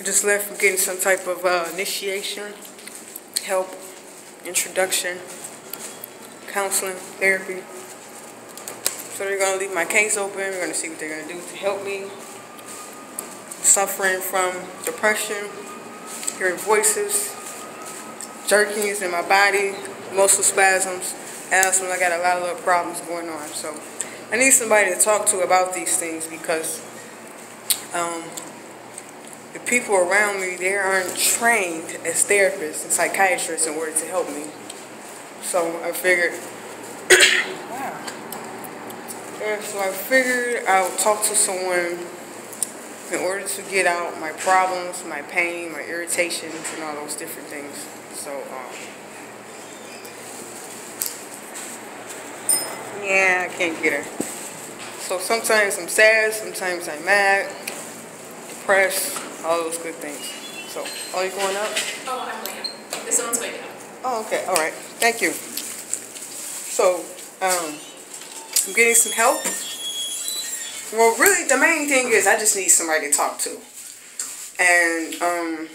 I just left from getting some type of uh, initiation, help, introduction, counseling, therapy. So they're going to leave my case open. We're going to see what they're going to do to help me. Suffering from depression, hearing voices, jerkings in my body, muscle spasms, asthma. I got a lot of little problems going on. So I need somebody to talk to about these things because um, the people around me, they aren't trained as therapists and psychiatrists in order to help me. So I figured, wow. So I figured I would talk to someone in order to get out my problems, my pain, my irritations, and all those different things. So, um, yeah, I can't get her. So sometimes I'm sad, sometimes I'm mad, depressed, all those good things. So, are you going up? Oh, I'm waiting. This one's waiting up. Oh, okay. All right. Thank you. So, um, I'm getting some help. Well, really, the main thing is I just need somebody to talk to. And, um,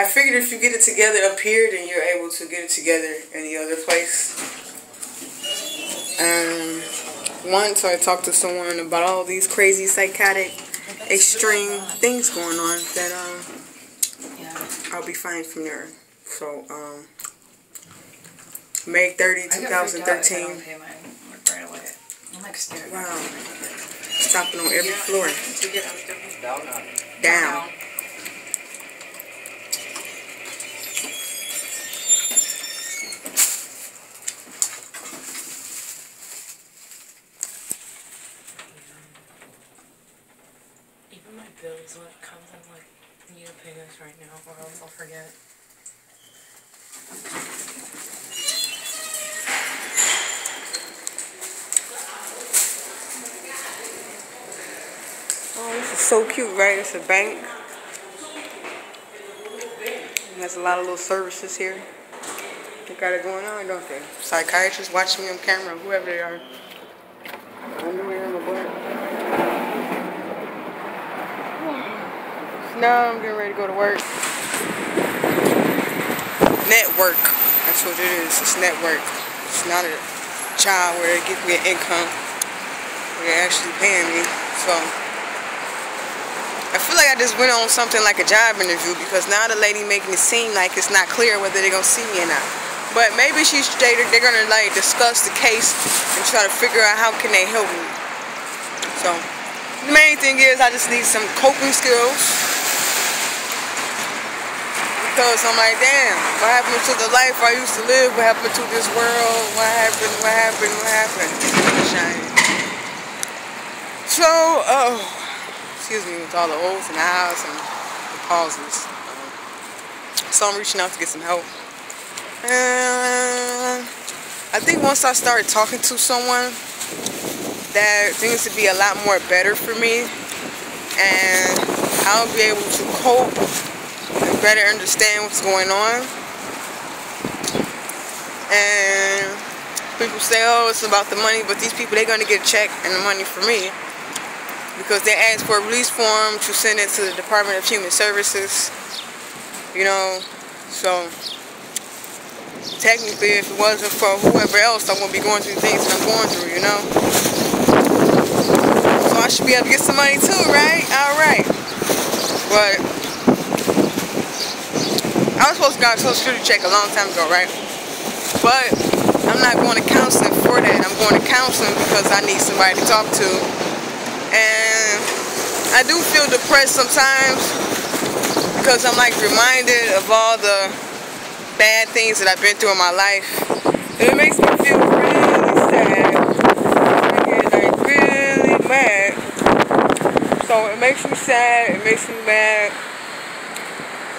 I figured if you get it together up here, then you're able to get it together in the other place. Um, once I talked to someone about all these crazy psychotic extreme things going on that um I'll be fine from there. So um May 30, 2013. Wow. Stopping on every floor. Down. Comes like to pay this right now or else I'll forget. Oh, this is so cute, right? It's a bank. there's a lot of little services here. They got it going on, don't they? Psychiatrists watching me on camera, whoever they are. No, I'm getting ready to go to work. Network. That's what it is. It's network. It's not a job where it gives me an income. Where they're actually paying me. So I feel like I just went on something like a job interview because now the lady making it seem like it's not clear whether they're gonna see me or not. But maybe she's they, they're gonna like discuss the case and try to figure out how can they help me. So the main thing is I just need some coping skills because I'm like, damn, what happened to the life I used to live? What happened to this world? What happened? What happened? What happened? So, oh, excuse me, with all the O's and I's and the pauses. So I'm reaching out to get some help. And I think once I start talking to someone, that things would be a lot more better for me. And I'll be able to cope better understand what's going on. And people say, oh, it's about the money, but these people, they're going to get a check and the money for me because they asked for a release form to send it to the Department of Human Services, you know, so technically if it wasn't for whoever else, I wouldn't be going through things I'm going through, you know. So I should be able to get some money too, right? Alright. But I was supposed to get a social security check a long time ago, right? But I'm not going to counseling for that. I'm going to counseling because I need somebody to talk to. And I do feel depressed sometimes because I'm like reminded of all the bad things that I've been through in my life. And it makes me feel really sad. I get like really mad. So it makes me sad, it makes me mad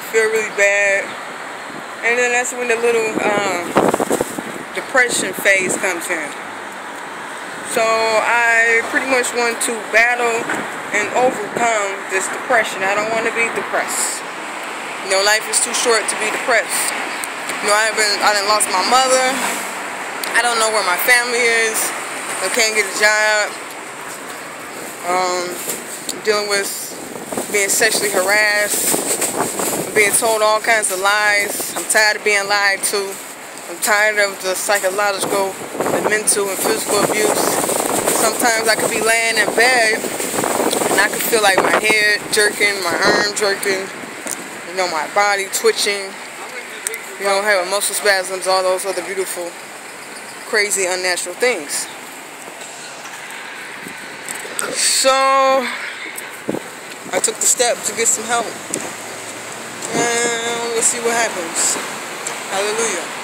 feel really bad. And then that's when the little um, depression phase comes in. So I pretty much want to battle and overcome this depression. I don't want to be depressed. You know, life is too short to be depressed. You know, I've been, I done lost my mother. I don't know where my family is. I can't get a job. Um, dealing with being sexually harassed, being told all kinds of lies. I'm tired of being lied to. I'm tired of the psychological, the mental, and physical abuse. Sometimes I could be laying in bed and I could feel like my head jerking, my arm jerking, you know, my body twitching, you know, having muscle spasms, all those other beautiful, crazy, unnatural things. So, I took the step to get some help. And let's see what happens. Hallelujah.